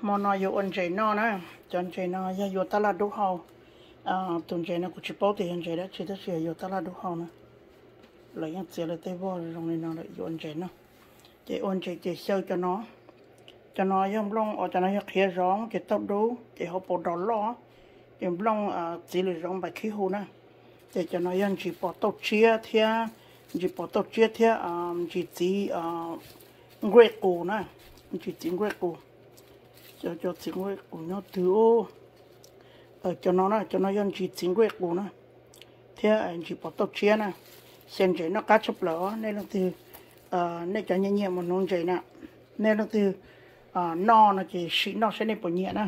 mà nó yêu anh chị nó nè chân chị nó yêu yêu ta là đủ hậu à tuần chị nó cũng chỉ bảo thì anh chị đó chỉ tới chị yêu ta là đủ hậu nè lấy anh chị là tay vô rồi này nó lại yêu anh chị nó chị anh chị chị sâu cho nó. Cho nó yếm long ở cho nó yếm khía rong chị tao đủ chị họ bộ đỏ lo yếm long à chỉ là rong bài khí hồ nè để cho nó yếm chỉ bỏ tàu chia thia. Chỉ bỏ tàu chia thia ờ, à chỉ chỉ à great cổ nè chỉ chỉ great cổ cho cho chính great của nó từ ô. Ở cho nó là cho nó dân chỉ chính great của nó. Thế à, anh chỉ bỏ tóc chia nè. Xem chỉ nó cá chụp lỡ nên là từ à nên cho nhẹ nhẹ một nón chỉ nè. Nên là từ à no nó chỉ xịn nó sẽ nên bỏ nhẹ nè.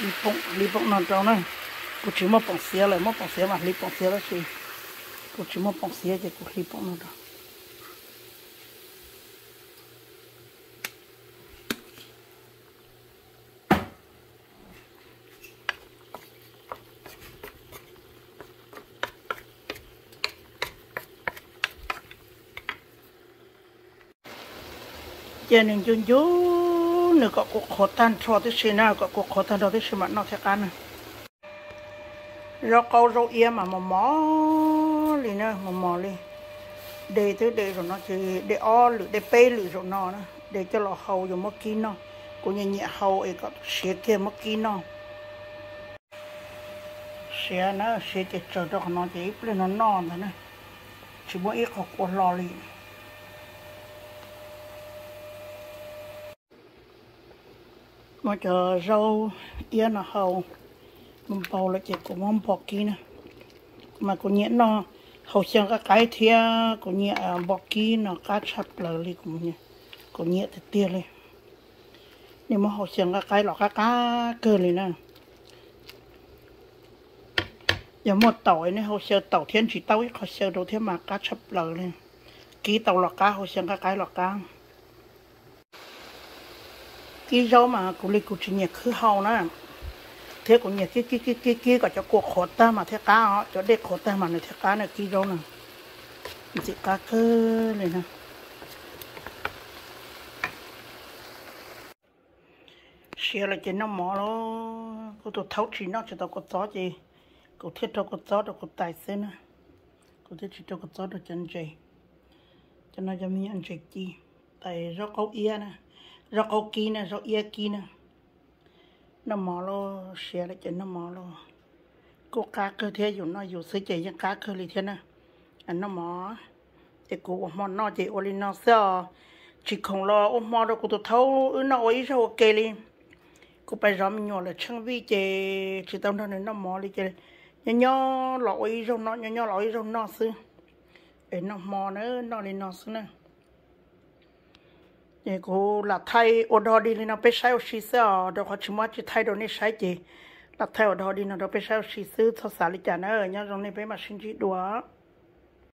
Đi bông đi bông nằm trong này. Cô chỉ mua bông xía lại mua bông xía mà đi bông xía đó chị cô chỉ mua bông xía thì cô đi bông nằm trong chơi nên chun chú nữa có cuộc khó tan, cho tới xin nào có cuộc khó tan, cho tới xin mà nó sẽ ăn. Rồi rau câu rau yên mà mò mò lì nữa mò mò lì để tới để rồi nó chỉ để o lử để pê lử rồi nó nữa để cho lò hầu rồi mất kín nó cũng như nhẹ hầu ấy có xé kia mất kín nó xé nó xé cái chờ cho nó chỉ lên nó non thôi nè chỉ muốn ít học của lò lì mà chờ rau yên là hầu mình bầu là chỉ của mong bọc kia nè. Mà cũng nhẹ nó hầu xem các cái thia cũng nhẹ bọc kia nó cá chập lờ đi cũng nhẹ cũng nhẹ thì tia lên nhưng mà hầu xem các cái lọ cá cá cơ lên nè. Giờ một tỏi này hầu xem tàu thiên chỉ tàu ít hầu xem đầu thiên mà cá chập lờ lên ký tàu lọ cá hầu xem các cái lọ cá cái rau mà cũng lấy cũng chỉ nhiệt khứ hậu nữa thế cũng nhiệt cái cái cái cái cái có cho cuộc khổ ta mà thế cá họ, cho để khổ ta mà này thế cá này, cái rau nè chỉ cá cơ này nè. Xe là chỉ nó mỏ nó cô tôi thấu chỉ nó cho tao có gió gì cô thiết cho có gió được có tài xế nè cô thiết chỉ cho có gió được chân gì cho nó cho mình ăn chơi chi tại rất câu ý nè rồi ok kia nè rau ia kia nè nó mò lo xe lại chân nó mò lo cô cá cơ thế dùng nó dùng sấy chạy những cá cơ lì thế nè. Anh nó mò. Thì cô mò nó chỉ ô nó sợ chỉ không lo ô mò đâu, cô tôi thâu nó ấy sao ok đi cô phải rõ mình nhỏ là chẳng vi chỉ chỉ tao nó nó mò đi chơi nhỏ nhỏ lỗi rồi nó, nhỏ nhỏ lỗi rồi nó xưa để nó mò nữa, nó đi nó xưa nè thì cô là thay ở đó đi nó phải sai xí sao đó họ chỉ muốn chỉ thay đồ này sai gì là thay ở đó đi nó đâu phải sai xí sư cho xả lý trả nữa nhá rồi này phải mà sinh chỉ đùa